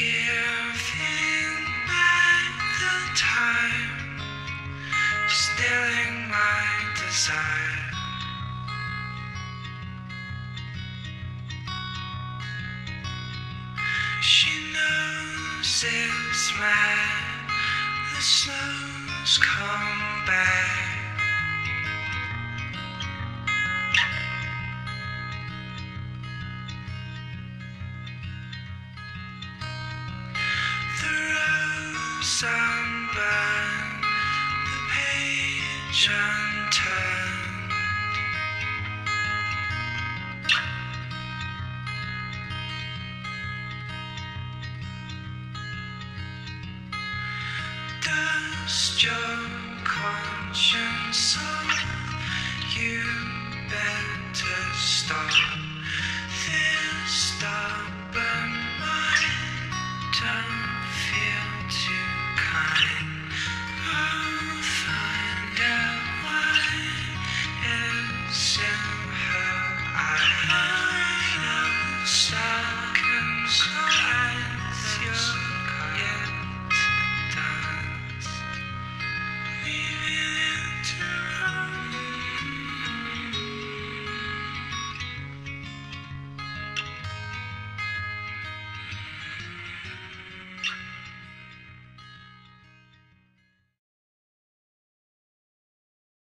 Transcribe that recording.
Giving back the time, stilling my desire. Knows it's. The snows come back. The rose unburned, the page You better stop.